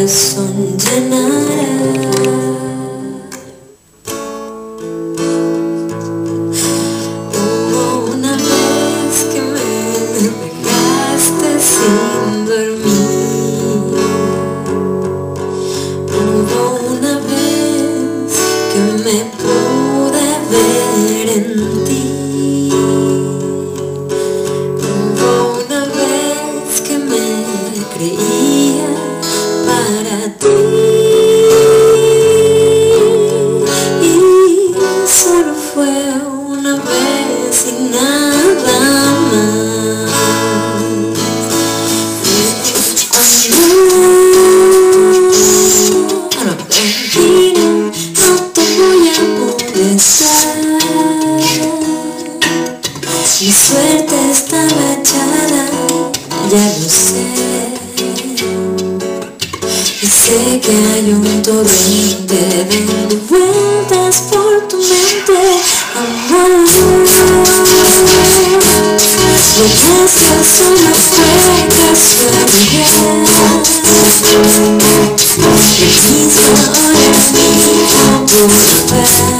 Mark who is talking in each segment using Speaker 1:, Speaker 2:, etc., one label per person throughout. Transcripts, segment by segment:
Speaker 1: is undeniable Y sé que hay un torrente dando vueltas por tu mente. Amor Lo nuestro solo fue casualidad. El mismo hora mismo volver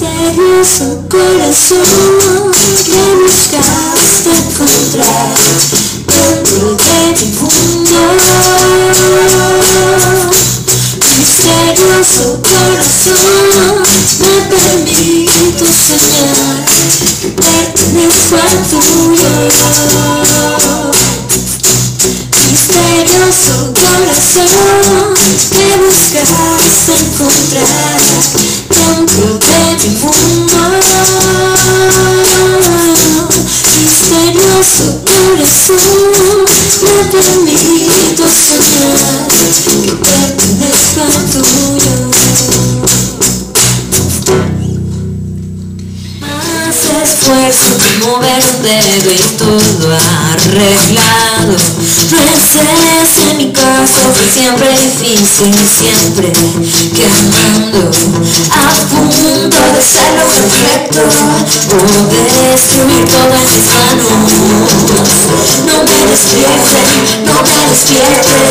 Speaker 1: Misterioso corazón que buscaste me permito soñar pertenezco al tuyo. Misterioso corazón que buscas encontrar dentro de mi mundo. Misterioso corazón me permito soñar esfuerzo que mover un dedo y todo arreglado. No es ese mi caso, siempre difícil, siempre quemando. A punto de ser lo perfecto o de destruir todo en mis manos. No me despierten, no me despierten.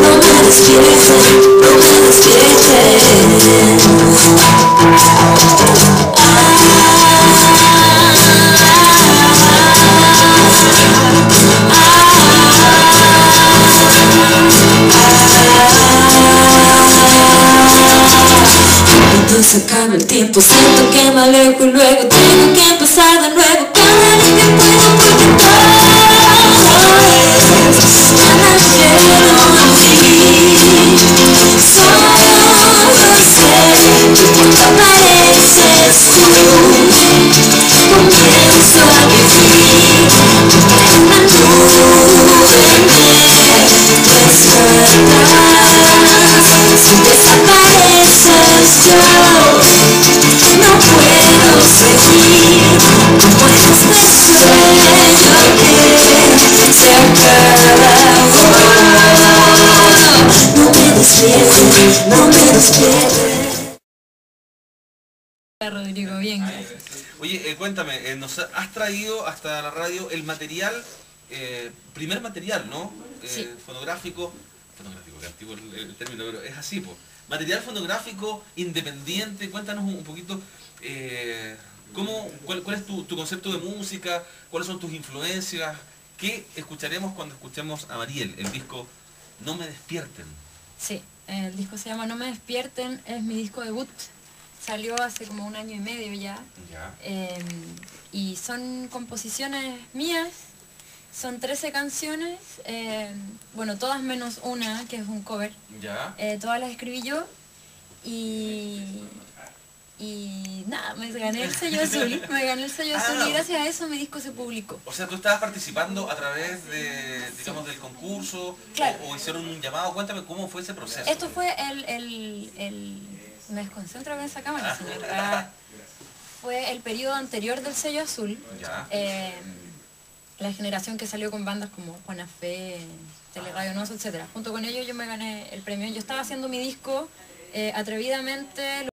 Speaker 1: No me despierten, no me despierten Cuando se acaba el tiempo. Siento que me alejo y luego tengo que empezar de nuevo. Cada vez que puedo porque todo es solo sé que apareces tú No puedo seguir como estos sueños se acaban. No me despierto, no me despierto.
Speaker 2: Rodrigo, bien.
Speaker 3: Oye, eh, cuéntame, eh, ¿has traído hasta la radio el material, eh, primer material, no, fonográfico? Fonográfico, que antiguo el, el término, pero es así, pues. Material fonográfico independiente, cuéntanos un, un poquito, eh, ¿cómo, cuál, cuál es tu, tu concepto de música? ¿Cuáles son tus influencias? ¿Qué escucharemos cuando escuchemos a Mariel, el disco No me despierten?
Speaker 2: Sí, el disco se llama No me despierten, es mi disco debut. Salió hace como un año y medio ya.
Speaker 3: Ya.
Speaker 2: Eh, y son composiciones mías, son 13 canciones, eh, bueno, todas menos una, que es un cover.
Speaker 3: Ya.
Speaker 2: Eh, todas las escribí yo y, y nada, me gané el sello azul, me gané el sello azul
Speaker 3: Ah.
Speaker 2: y gracias a eso mi disco se publicó.
Speaker 3: O sea, tú estabas participando a través de, digamos, del concurso
Speaker 2: Claro.
Speaker 3: o, o hicieron un llamado. Cuéntame cómo fue ese proceso.
Speaker 2: Esto fue el, el, el me desconcentro con esa cámara, señor. Ah, fue el periodo anterior del sello azul.
Speaker 3: Ya.
Speaker 2: Eh, la generación que salió con bandas como Juana Fe, Teleradio Noso, etc. Junto con ellos yo me gané el premio. Yo estaba haciendo mi disco eh, atrevidamente.